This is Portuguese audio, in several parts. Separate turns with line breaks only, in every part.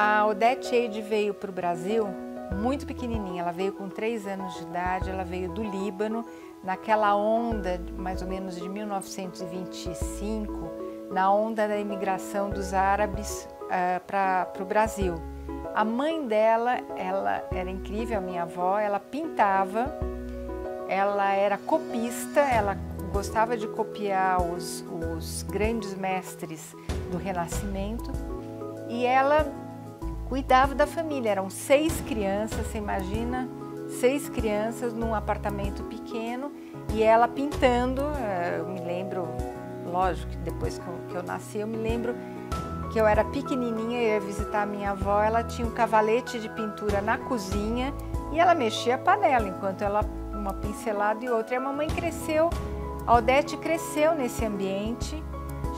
A Odete Eide veio para o Brasil muito pequenininha, ela veio com três anos de idade, ela veio do Líbano, naquela onda mais ou menos de 1925, na onda da imigração dos árabes uh, para o Brasil. A mãe dela, ela era incrível, a minha avó, ela pintava, ela era copista, ela gostava de copiar os, os grandes mestres do Renascimento e ela cuidava da família. Eram seis crianças, você imagina, seis crianças num apartamento pequeno e ela pintando. Eh, eu me lembro, lógico, depois que eu nasci, eu me lembro que eu era pequenininha, eu ia visitar a minha avó, ela tinha um cavalete de pintura na cozinha e ela mexia a panela enquanto ela uma pincelada e outra. E a mamãe cresceu, a Odete cresceu nesse ambiente,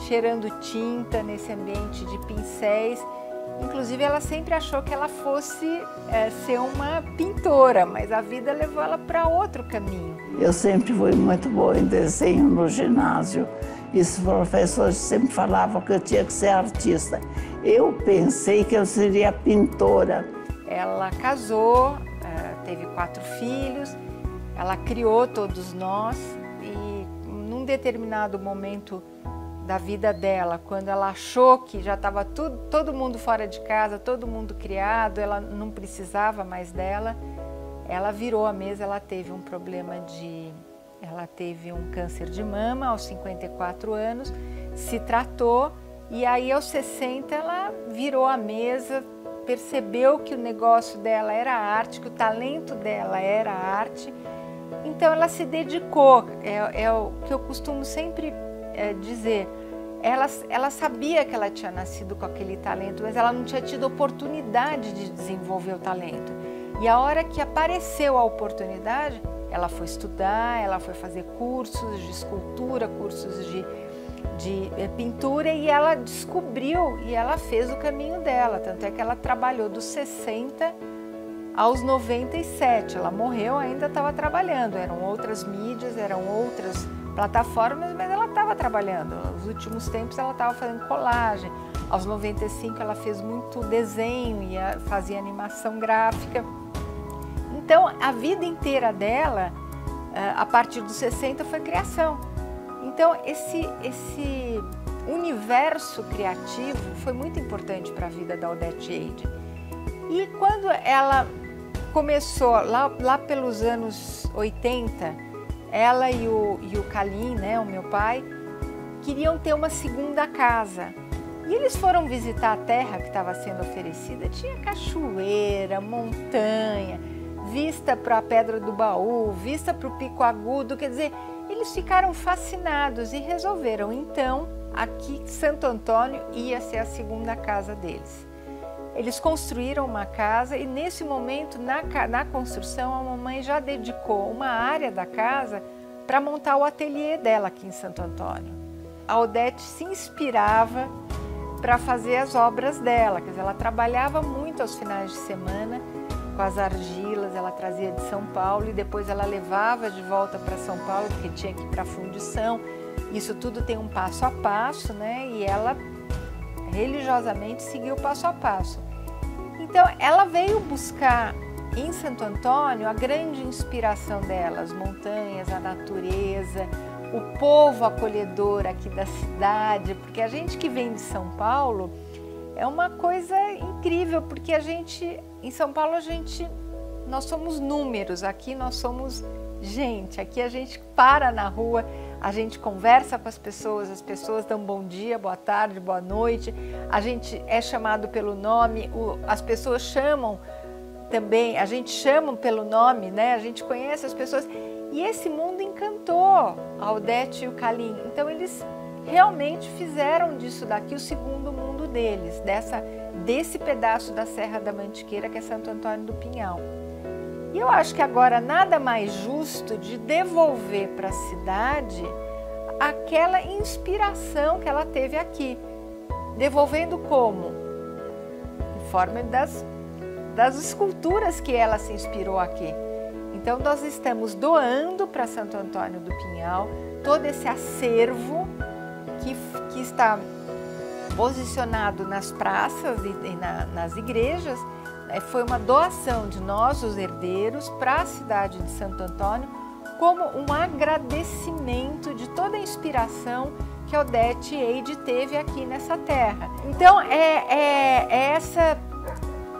cheirando tinta, nesse ambiente de pincéis Inclusive, ela sempre achou que ela fosse é, ser uma pintora, mas a vida levou ela para outro caminho.
Eu sempre fui muito boa em desenho no ginásio. E os professores sempre falavam que eu tinha que ser artista. Eu pensei que eu seria pintora.
Ela casou, é, teve quatro filhos, ela criou todos nós e num determinado momento da vida dela, quando ela achou que já estava todo mundo fora de casa, todo mundo criado, ela não precisava mais dela, ela virou a mesa, ela teve um problema de. Ela teve um câncer de mama aos 54 anos, se tratou e aí aos 60 ela virou a mesa, percebeu que o negócio dela era arte, que o talento dela era arte. Então ela se dedicou, é, é o que eu costumo sempre é, dizer, ela, ela sabia que ela tinha nascido com aquele talento, mas ela não tinha tido oportunidade de desenvolver o talento. E a hora que apareceu a oportunidade, ela foi estudar, ela foi fazer cursos de escultura, cursos de, de eh, pintura e ela descobriu e ela fez o caminho dela. Tanto é que ela trabalhou dos 60 aos 97. Ela morreu, ainda estava trabalhando. Eram outras mídias, eram outras plataformas, mas ela estava trabalhando. Nos últimos tempos ela estava fazendo colagem. Aos 95 ela fez muito desenho e fazia animação gráfica. Então a vida inteira dela, eh, a partir dos 60, foi criação. Então esse, esse universo criativo foi muito importante para a vida da Odette Eide. E quando ela começou, lá, lá pelos anos 80, ela e o, e o Kalim, né, o meu pai, queriam ter uma segunda casa. E eles foram visitar a terra que estava sendo oferecida. Tinha cachoeira, montanha, vista para a Pedra do Baú, vista para o Pico Agudo. Quer dizer, eles ficaram fascinados e resolveram então aqui Santo Antônio ia ser a segunda casa deles. Eles construíram uma casa e nesse momento, na, na construção, a mamãe já dedicou uma área da casa para montar o ateliê dela aqui em Santo Antônio. A Odete se inspirava para fazer as obras dela, quer dizer, ela trabalhava muito aos finais de semana com as argilas, ela trazia de São Paulo e depois ela levava de volta para São Paulo, porque tinha que ir para a fundição. Isso tudo tem um passo a passo, né? E ela religiosamente seguiu passo a passo. Então, ela veio buscar em Santo Antônio a grande inspiração dela, as montanhas, a natureza, o povo acolhedor aqui da cidade, porque a gente que vem de São Paulo é uma coisa incrível, porque a gente em São Paulo a gente nós somos números, aqui nós somos gente, aqui a gente para na rua, a gente conversa com as pessoas, as pessoas dão bom dia, boa tarde, boa noite, a gente é chamado pelo nome, as pessoas chamam também, a gente chama pelo nome, né? A gente conhece as pessoas. E esse mundo encantou a Odete e o Kalim. Então eles realmente fizeram disso daqui o segundo mundo deles, dessa desse pedaço da Serra da Mantiqueira que é Santo Antônio do Pinhal. E eu acho que agora nada mais justo de devolver para a cidade aquela inspiração que ela teve aqui. Devolvendo como? Em forma das, das esculturas que ela se inspirou aqui. Então, nós estamos doando para Santo Antônio do Pinhal todo esse acervo que, que está posicionado nas praças e, na, nas igrejas, foi uma doação de nós, os herdeiros, para a cidade de Santo Antônio, como um agradecimento de toda a inspiração que Odete Eide teve aqui nessa terra. Então, é, é, é essa,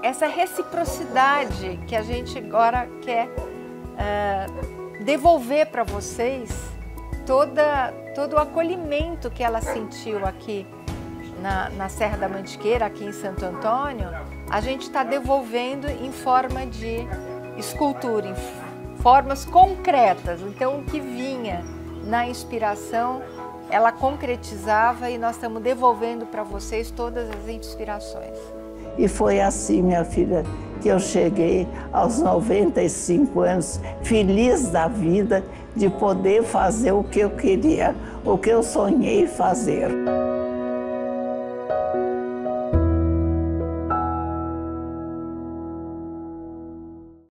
essa reciprocidade que a gente agora quer uh, devolver para vocês, toda, todo o acolhimento que ela sentiu aqui na, na Serra da Mantiqueira, aqui em Santo Antônio, a gente está devolvendo em forma de escultura, em formas concretas. Então, o que vinha na inspiração, ela concretizava e nós estamos devolvendo para vocês todas as inspirações.
E foi assim, minha filha, que eu cheguei aos 95 anos, feliz da vida de poder fazer o que eu queria, o que eu sonhei fazer.